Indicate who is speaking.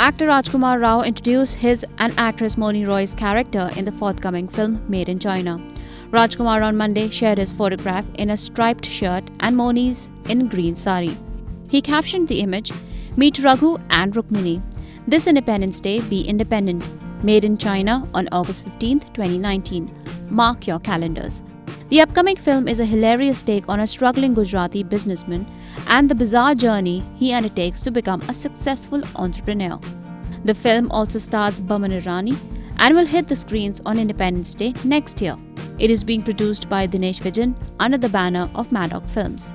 Speaker 1: Actor Rajkummar Rao introduced his and actress Mouni Roy's character in the forthcoming film Made in China. Rajkumar on Monday shared his photograph in a striped shirt and Mouni's in green sari. He captioned the image, Meet Raghu and Rukmini. This Independence Day, be independent. Made in China on August 15, 2019. Mark your calendars. The upcoming film is a hilarious take on a struggling Gujarati businessman and the bizarre journey he undertakes to become a successful entrepreneur. The film also stars Boman Irani and will hit the screens on Independence Day next year. It is being produced by Dinesh Vijan under the banner of Maddock Films.